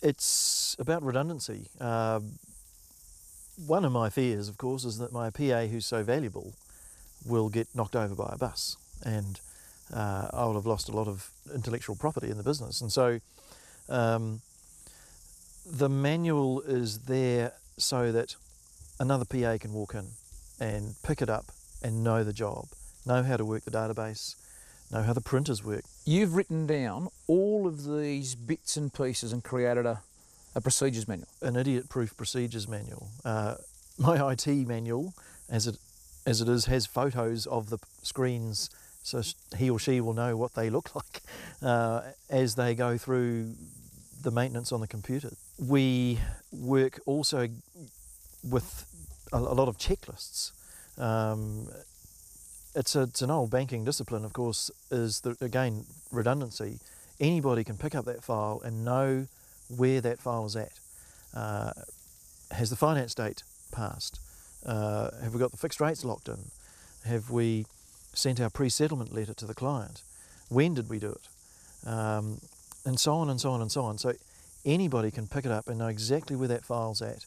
It's about redundancy. Uh, one of my fears, of course, is that my PA, who's so valuable, will get knocked over by a bus, and uh, I will have lost a lot of intellectual property in the business. And so, um, the manual is there so that another PA can walk in and pick it up and know the job, know how to work the database, know how the printers work. You've written down all of these bits and pieces and created a, a procedures manual. An idiot-proof procedures manual. Uh, my IT manual, as it as it is, has photos of the screens, so he or she will know what they look like uh, as they go through the maintenance on the computer. We work also with a, a lot of checklists. Um, it's, a, it's an old banking discipline, of course, is again redundancy. Anybody can pick up that file and know where that file is at. Uh, has the finance date passed? Uh, have we got the fixed rates locked in? Have we sent our pre-settlement letter to the client? When did we do it? Um, and so on and so on and so on. So anybody can pick it up and know exactly where that file's at